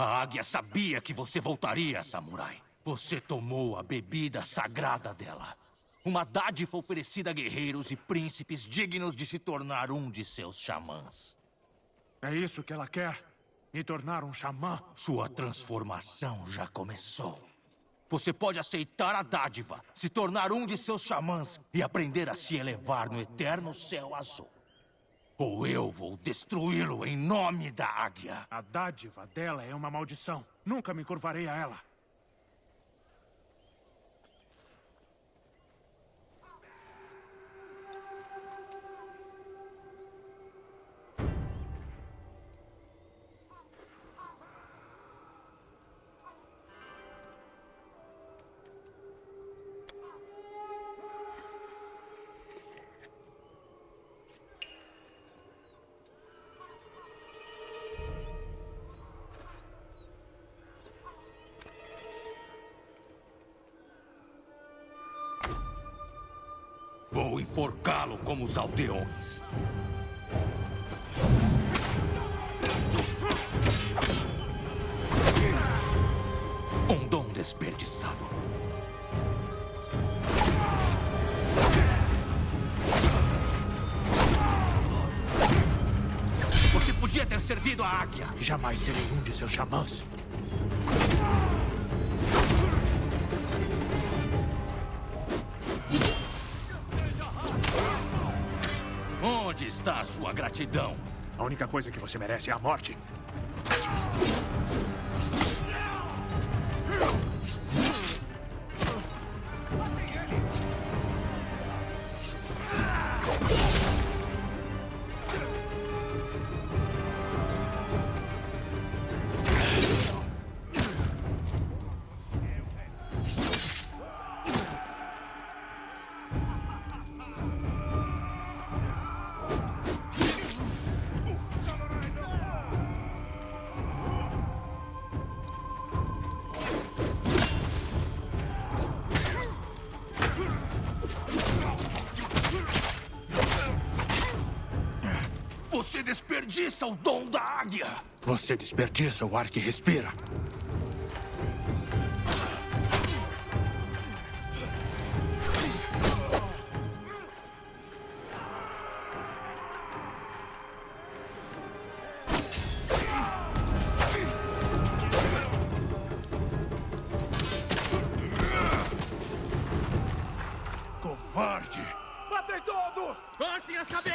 A águia sabia que você voltaria, samurai. Você tomou a bebida sagrada dela. Uma dádiva oferecida a guerreiros e príncipes dignos de se tornar um de seus xamãs. É isso que ela quer? Me tornar um xamã? Sua transformação já começou. Você pode aceitar a dádiva, se tornar um de seus xamãs e aprender a se elevar no eterno céu azul. Ou eu vou destruí-lo em nome da águia. A dádiva dela é uma maldição. Nunca me curvarei a ela. Vou enforcá-lo como os aldeões. Um dom desperdiçado. Você podia ter servido a águia. Jamais serei um de seus xamãs. Onde está a sua gratidão? A única coisa que você merece é a morte. Você desperdiça o dom da águia. Você desperdiça o ar que respira. Covarde! Matei todos! Cortem as cabeças!